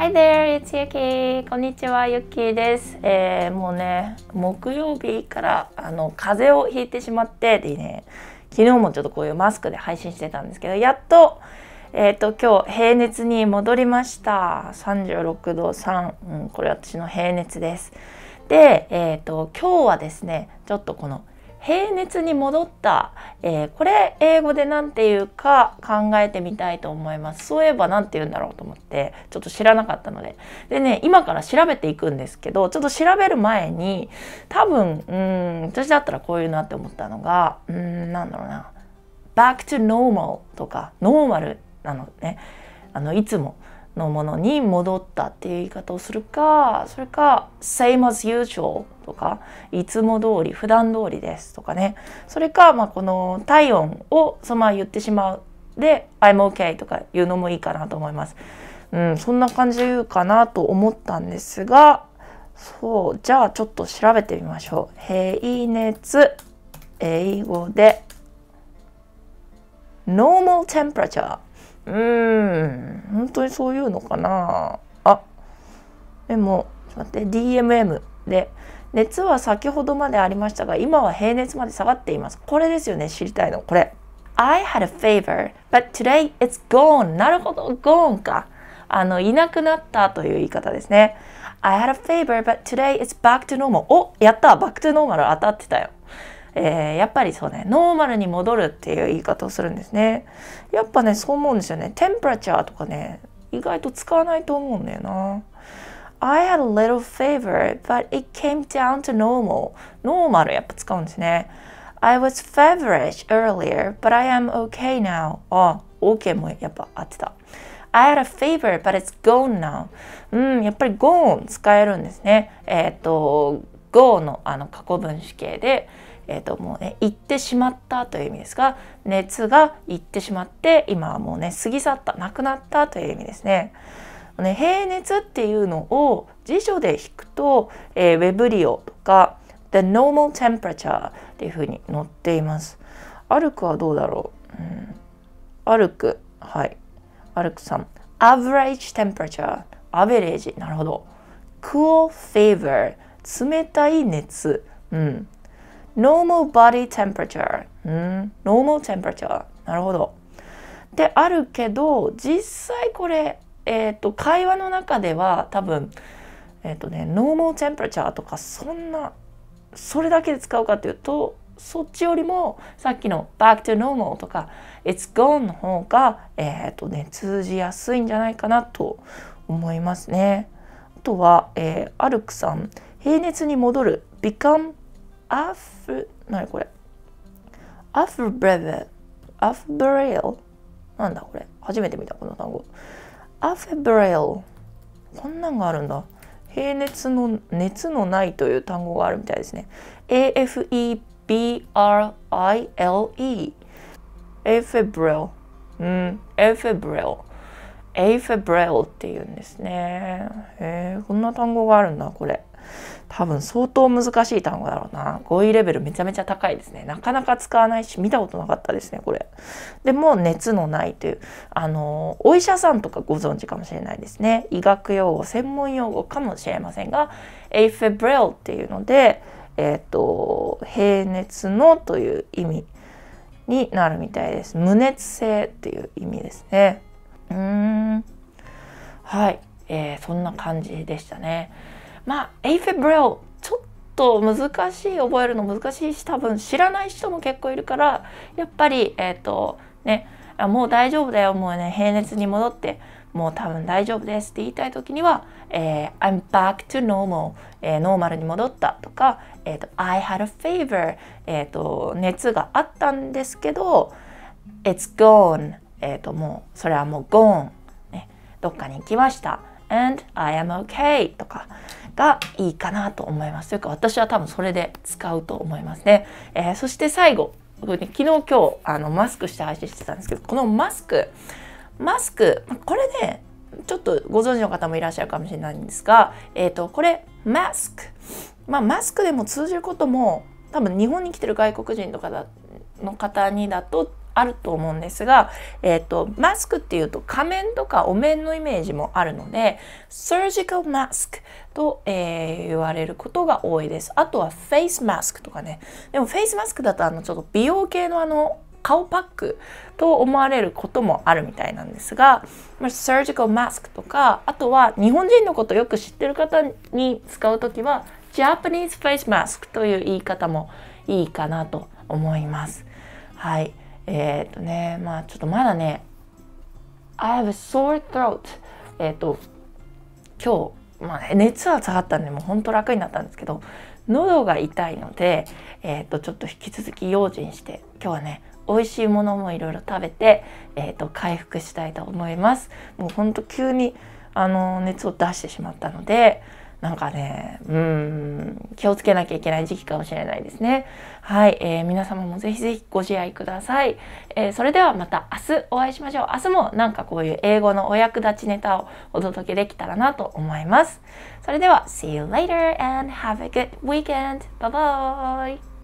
Hi there, it's Yuki. こんにちは、ゆきです。えー、もうね、木曜日からあの風邪をひいてしまってでね、昨日もちょっとこういうマスクで配信してたんですけど、やっと、えっ、ー、と、今日平熱に戻りました。36度3。うん、これ私の平熱です。で、えっ、ー、と、今日はですね、ちょっとこの平熱に戻った、えー、これ英語で何て言うか考えてみたいと思います。そういえば何て言うんだろうと思ってちょっと知らなかったので。でね今から調べていくんですけどちょっと調べる前に多分うん私だったらこういうなって思ったのがうんなんだろうな。Back to normal とかノーマルなのね。あのいつも。のものに戻ったっていう言い方をするかそれか same as usual とかいつも通り普段通りですとかねそれか、まあ、この体温をそのまま言ってしまうで I'm okay とか言うのもいいかなと思います。うん、そんな感じで言うかなと思ったんですがそうじゃあちょっと調べてみましょう。平熱英語で normal temperature うーん。本当にそういうのかな。あでもちょっと待って DMM で熱は先ほどまでありましたが今は平熱まで下がっています。これですよね知りたいの。これ。I had a fever but today it's gone. なるほど。gone か。あのいなくなったという言い方ですね。I had a fever but today it's back to normal. おやった。バックトゥノーマル。当たってたよ。えー、やっぱりそうねノーマルに戻るっていう言い方をするんですね。やっぱねそう思うんですよね。テンプラチャーとかね意外と使わないと思うんだよな。I had a little fever but it came down to normal. ノーマルやっぱ使うんですね。I was feverish earlier but I am okay now. あ OK もやっぱ合ってた。I had a fever but it's gone now. うんやっぱり gone 使えるんですね。えっ、ー、と go のあの過去分詞形で。えー、ともうね行ってしまったという意味ですが熱が行ってしまって今はもうね過ぎ去ったなくなったという意味ですね。ね平熱っていうのを辞書で引くと、えー、ウェブリオとか The normal temperature っていうふうに載っています。アルクはどうだろう、うん、アルク。はい。アルクさん。Average temperature アベレージなるほど。Cool fever 冷たい熱。うん。Normal body temperature. Normal temperature. なるほど。であるけど実際これえっ、ー、と会話の中では多分えっ、ー、とね normal temperature とかそんなそれだけで使うかというとそっちよりもさっきの back to normal とか it's gone の方がえっ、ー、とね通じやすいんじゃないかなと思いますね。あとは、えー、アルクさん。平熱に戻る。become アフ、なにこれ？アフブレベアフブレイル。なんだこれ？初めて見たこの単語。アフブレイル。こんなんがあるんだ。平熱の熱のないという単語があるみたいですね。AFEBRILE エフェブレル。うんエフェブレル。エフェブレルっていうんですね。へえこんな単語があるんだこれ。多分相当難しい単語だろうな。語彙レベルめちゃめちゃ高いですね。なかなか使わないし、見たことなかったですね、これ。でも、熱のないという、あの、お医者さんとかご存知かもしれないですね。医学用語、専門用語かもしれませんが、 afebrile っていうので、えっ、ー、と、平熱のという意味になるみたいです。無熱性っていう意味ですね。うーん。はい。えー、そんな感じでしたね。まあ afebrile ちょっと難しい覚えるの難しいし多分知らない人も結構いるからやっぱりえっ、ー、とねもう大丈夫だよもうね平熱に戻ってもう多分大丈夫ですって言いたい時には、えー、I'm back to normal、えー、ノーマルに戻ったとか、えーと、I had a fever、えーと、熱があったんですけど It's gone、えーともうそれはもう gone、ね、どっかに行きました。And I am okay とか。がいいかなと思います。というか私は多分それで使うと思いますね。えー、そして最後、昨日今日あのマスクして配信してたんですけど、このマスク、マスク、これね、ちょっとご存知の方もいらっしゃるかもしれないんですが、えっ、ー、と、これ、マスク。まあ、マスクでも通じることも、多分日本に来てる外国人とかの方にだとあると思うんですが、えーと、マスクっていうと仮面とかお面のイメージもあるので surgical mask と、えー、言われることが多いです。あとはフェイスマスクとかねでもフェイスマスクだとあのちょっと美容系のあの顔パックと思われることもあるみたいなんですが、まあ、サージカルマスクとかあとは日本人のことよく知ってる方に使う時は Japanese face mask という言い方もいいかなと思います。はい。えっ、ー、とね、まあちょっとまだね、I have a sore throat. えっ、ー、と、今日、まあ、熱は下がったんで、もう本当楽になったんですけど、喉が痛いので、えっ、ー、と、ちょっと引き続き用心して、今日はね、美味しいものもいろいろ食べて、えーと、回復したいと思います。もうほんと急にあの熱を出してしまったのでなんかねうん気をつけなきゃいけない時期かもしれないですね。はい、えー、皆様もぜひぜひご自愛ください、えー、それではまた明日お会いしましょう。明日もなんかこういう英語のお役立ちネタをお届けできたらなと思います。それでは See you later and have a good weekend. Bye bye!